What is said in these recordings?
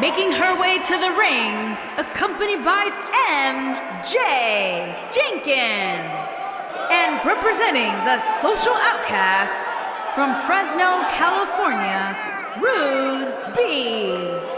Making her way to the ring, accompanied by MJ Jenkins. And representing the social outcasts from Fresno, California, Rude B.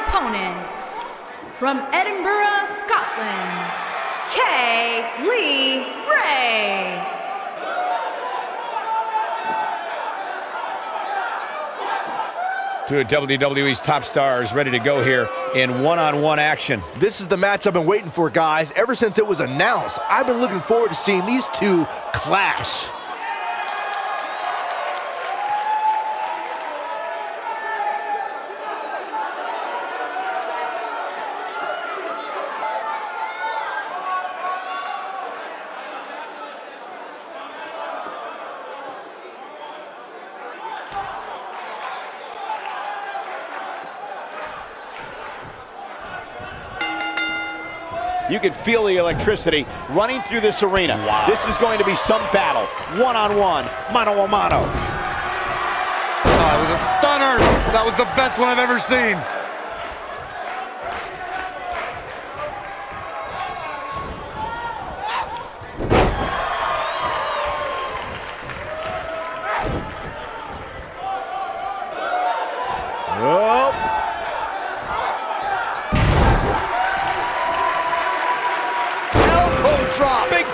opponent, from Edinburgh, Scotland, Kay Lee Ray. Two of WWE's top stars ready to go here in one-on-one action. This is the match I've been waiting for, guys. Ever since it was announced, I've been looking forward to seeing these two clash. You can feel the electricity running through this arena. This is going to be some battle. One-on-one, mano-a-mano. Oh, it was a stunner. That was the best one I've ever seen.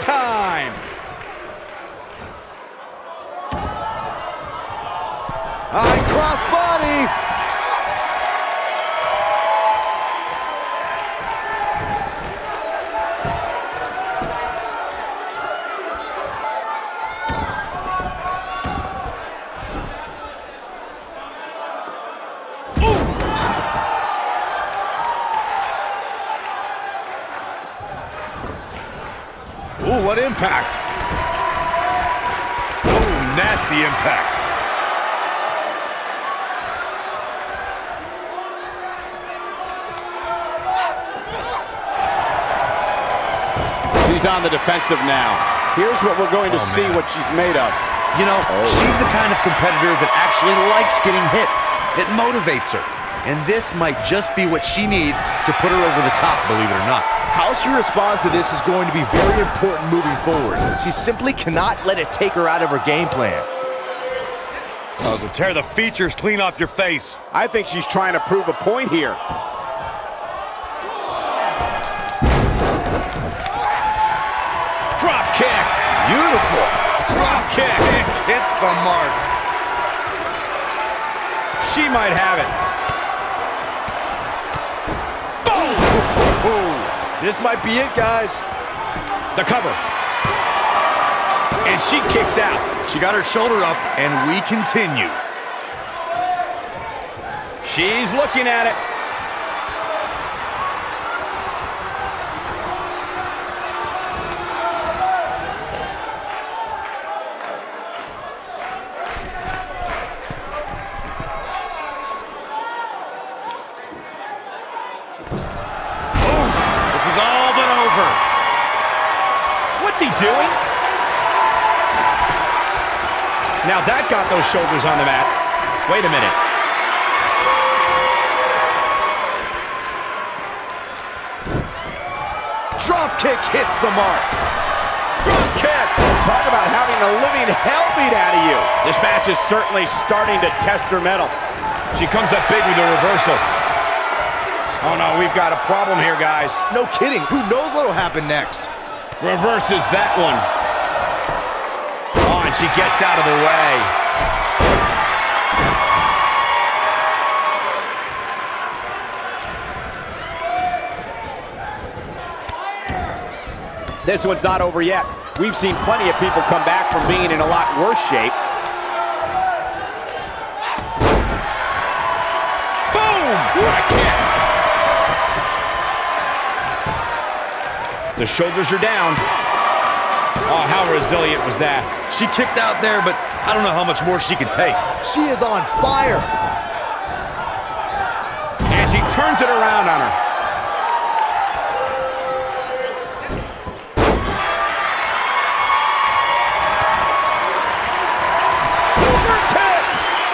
Time. High Ooh, what impact. Ooh, nasty impact. She's on the defensive now. Here's what we're going to oh, see what she's made of. You know, oh. she's the kind of competitor that actually likes getting hit. It motivates her. And this might just be what she needs to put her over the top, believe it or not. How she responds to this is going to be very important moving forward. She simply cannot let it take her out of her game plan. Oh, so tear the features clean off your face. I think she's trying to prove a point here. Drop kick. Beautiful. Drop kick. Hits the mark. She might have it. This might be it, guys. The cover. And she kicks out. She got her shoulder up, and we continue. She's looking at it. This is What's he doing? Now that got those shoulders on the mat. Wait a minute. Drop kick hits the mark. Drop kick. Talk about having the living hell beat out of you. This match is certainly starting to test her mettle. She comes up big with a reversal. Oh, no, we've got a problem here, guys. No kidding. Who knows what'll happen next? Reverses that one. Oh, and she gets out of the way. This one's not over yet. We've seen plenty of people come back from being in a lot worse shape The shoulders are down. Oh, how resilient was that? She kicked out there, but I don't know how much more she can take. She is on fire. And she turns it around on her.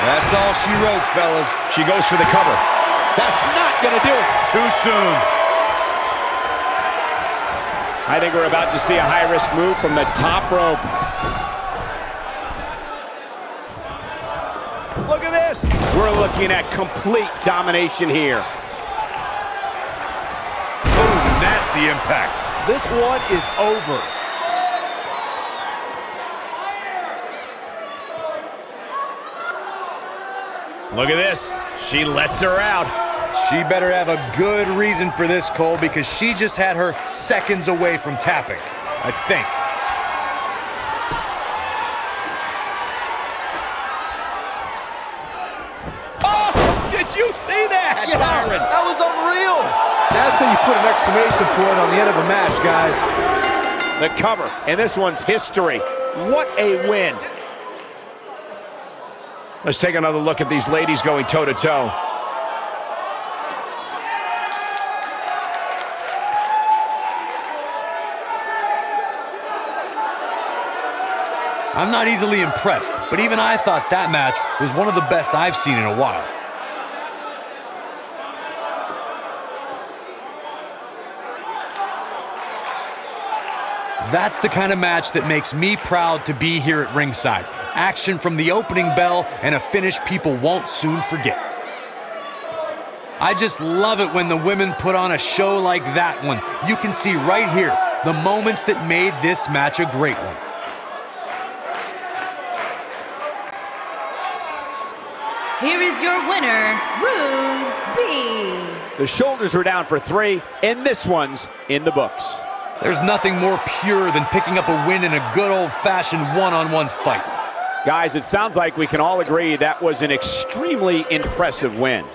That's all she wrote, fellas. She goes for the cover. That's not going to do it. Too soon. I think we're about to see a high-risk move from the top rope. Look at this. We're looking at complete domination here. Ooh, nasty impact. This one is over. Look at this. She lets her out. She better have a good reason for this, Cole, because she just had her seconds away from tapping. I think. Oh, did you see that, Byron? that was unreal. That's how you put an exclamation point on the end of a match, guys. The cover, and this one's history. What a win. Let's take another look at these ladies going toe-to-toe. I'm not easily impressed, but even I thought that match was one of the best I've seen in a while. That's the kind of match that makes me proud to be here at ringside. Action from the opening bell and a finish people won't soon forget. I just love it when the women put on a show like that one. You can see right here the moments that made this match a great one. Here is your winner, Rude B. The shoulders were down for three, and this one's in the books. There's nothing more pure than picking up a win in a good old-fashioned one-on-one fight. Guys, it sounds like we can all agree that was an extremely impressive win.